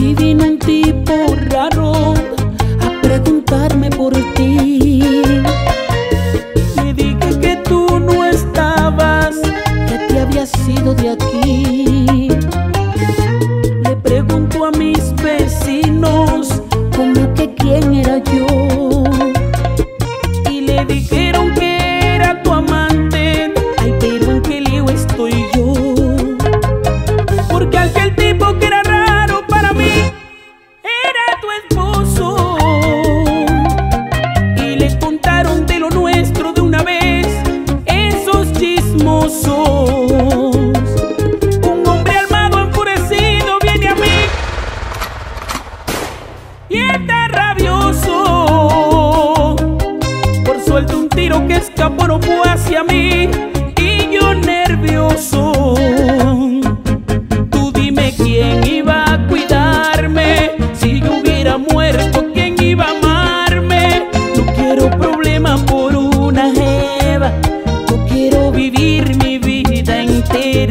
y vino un tipo raro. Un hombre armado enfurecido viene a mí y está rabioso. Por suerte un tiro que escapó no fue hacia mí.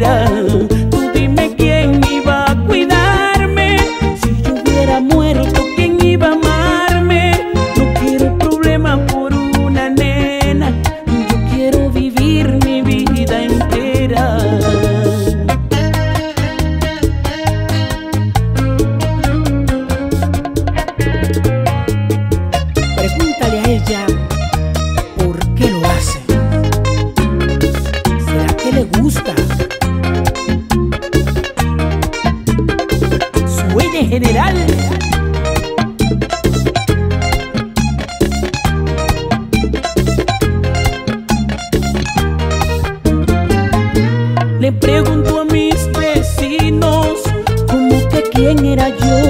Maria General. Le pregunto a mis vecinos, ¿cómo que quién era yo?